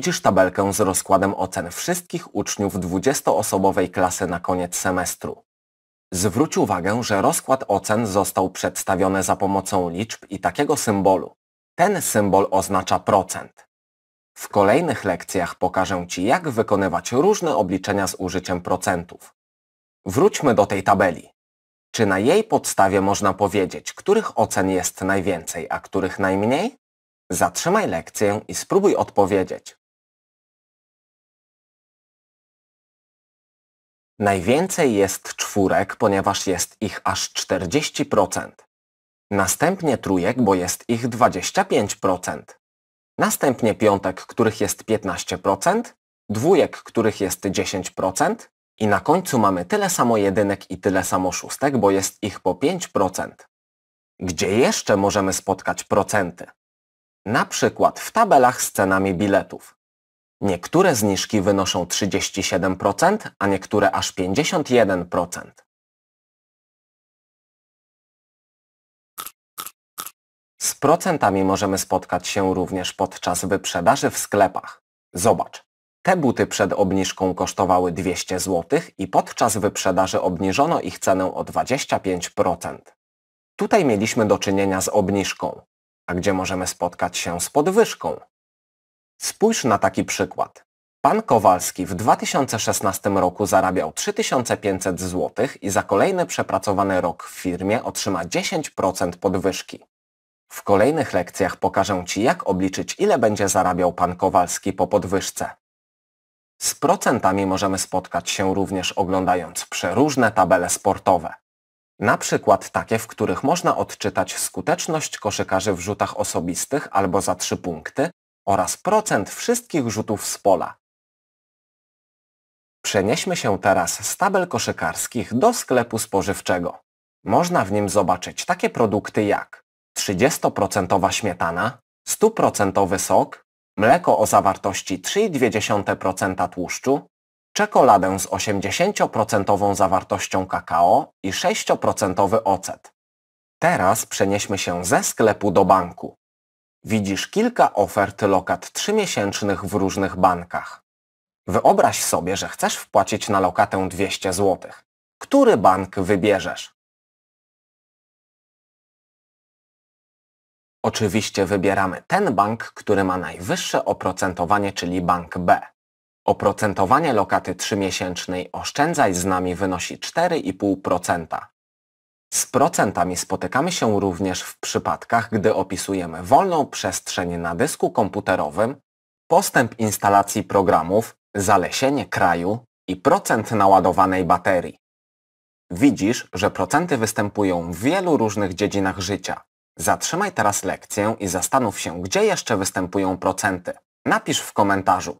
Widzisz tabelkę z rozkładem ocen wszystkich uczniów 20-osobowej klasy na koniec semestru. Zwróć uwagę, że rozkład ocen został przedstawiony za pomocą liczb i takiego symbolu. Ten symbol oznacza procent. W kolejnych lekcjach pokażę Ci, jak wykonywać różne obliczenia z użyciem procentów. Wróćmy do tej tabeli. Czy na jej podstawie można powiedzieć, których ocen jest najwięcej, a których najmniej? Zatrzymaj lekcję i spróbuj odpowiedzieć. Najwięcej jest czwórek, ponieważ jest ich aż 40%. Następnie trójek, bo jest ich 25%. Następnie piątek, których jest 15%, dwójek, których jest 10% i na końcu mamy tyle samo jedynek i tyle samo szóstek, bo jest ich po 5%. Gdzie jeszcze możemy spotkać procenty? Na przykład w tabelach z cenami biletów. Niektóre zniżki wynoszą 37%, a niektóre aż 51%. Z procentami możemy spotkać się również podczas wyprzedaży w sklepach. Zobacz, te buty przed obniżką kosztowały 200 zł i podczas wyprzedaży obniżono ich cenę o 25%. Tutaj mieliśmy do czynienia z obniżką, a gdzie możemy spotkać się z podwyżką. Spójrz na taki przykład. Pan Kowalski w 2016 roku zarabiał 3500 zł i za kolejny przepracowany rok w firmie otrzyma 10% podwyżki. W kolejnych lekcjach pokażę Ci, jak obliczyć, ile będzie zarabiał pan Kowalski po podwyżce. Z procentami możemy spotkać się również oglądając przeróżne tabele sportowe. Na przykład takie, w których można odczytać skuteczność koszykarzy w rzutach osobistych albo za 3 punkty oraz procent wszystkich rzutów z pola. Przenieśmy się teraz z tabel koszykarskich do sklepu spożywczego. Można w nim zobaczyć takie produkty jak 30% śmietana, 100% sok, mleko o zawartości 3,2% tłuszczu, czekoladę z 80% zawartością kakao i 6% ocet. Teraz przenieśmy się ze sklepu do banku. Widzisz kilka ofert lokat 3-miesięcznych w różnych bankach. Wyobraź sobie, że chcesz wpłacić na lokatę 200 zł. Który bank wybierzesz? Oczywiście wybieramy ten bank, który ma najwyższe oprocentowanie, czyli bank B. Oprocentowanie lokaty 3-miesięcznej Oszczędzaj z nami wynosi 4,5%. Z procentami spotykamy się również w przypadkach, gdy opisujemy wolną przestrzeń na dysku komputerowym, postęp instalacji programów, zalesienie kraju i procent naładowanej baterii. Widzisz, że procenty występują w wielu różnych dziedzinach życia. Zatrzymaj teraz lekcję i zastanów się, gdzie jeszcze występują procenty. Napisz w komentarzu.